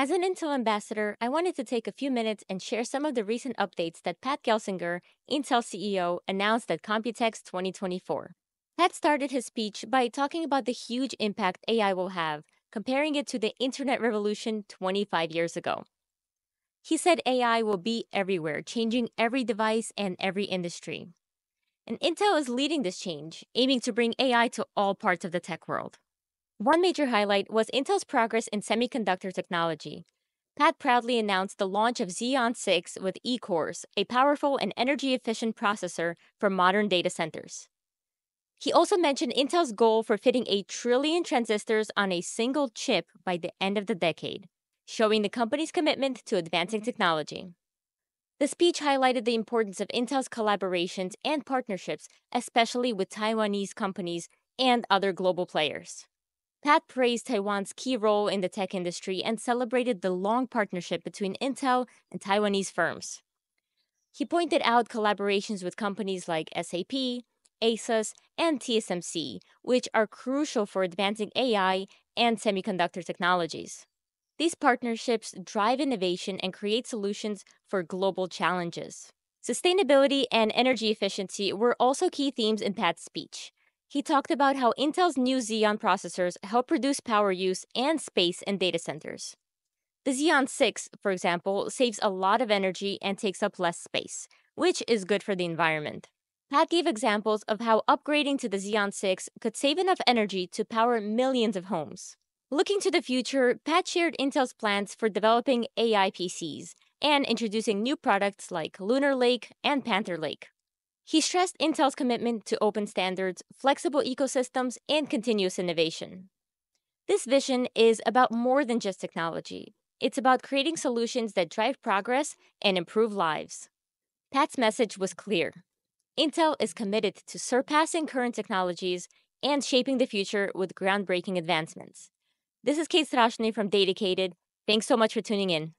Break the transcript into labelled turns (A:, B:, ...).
A: As an Intel ambassador, I wanted to take a few minutes and share some of the recent updates that Pat Gelsinger, Intel CEO, announced at Computex 2024. Pat started his speech by talking about the huge impact AI will have, comparing it to the internet revolution 25 years ago. He said AI will be everywhere, changing every device and every industry. And Intel is leading this change, aiming to bring AI to all parts of the tech world. One major highlight was Intel's progress in semiconductor technology. Pat proudly announced the launch of Xeon 6 with E-cores, a powerful and energy-efficient processor for modern data centers. He also mentioned Intel's goal for fitting a trillion transistors on a single chip by the end of the decade, showing the company's commitment to advancing technology. The speech highlighted the importance of Intel's collaborations and partnerships, especially with Taiwanese companies and other global players. Pat praised Taiwan's key role in the tech industry and celebrated the long partnership between Intel and Taiwanese firms. He pointed out collaborations with companies like SAP, ASUS, and TSMC, which are crucial for advancing AI and semiconductor technologies. These partnerships drive innovation and create solutions for global challenges. Sustainability and energy efficiency were also key themes in Pat's speech. He talked about how Intel's new Xeon processors help reduce power use and space in data centers. The Xeon 6, for example, saves a lot of energy and takes up less space, which is good for the environment. Pat gave examples of how upgrading to the Xeon 6 could save enough energy to power millions of homes. Looking to the future, Pat shared Intel's plans for developing AI PCs and introducing new products like Lunar Lake and Panther Lake. He stressed Intel's commitment to open standards, flexible ecosystems, and continuous innovation. This vision is about more than just technology. It's about creating solutions that drive progress and improve lives. Pat's message was clear. Intel is committed to surpassing current technologies and shaping the future with groundbreaking advancements. This is Kate Strachnyi from DATAcated. Thanks so much for tuning in.